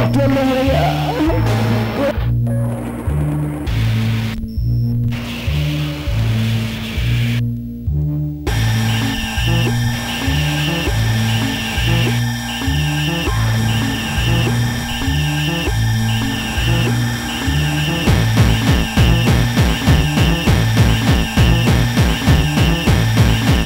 Hasta.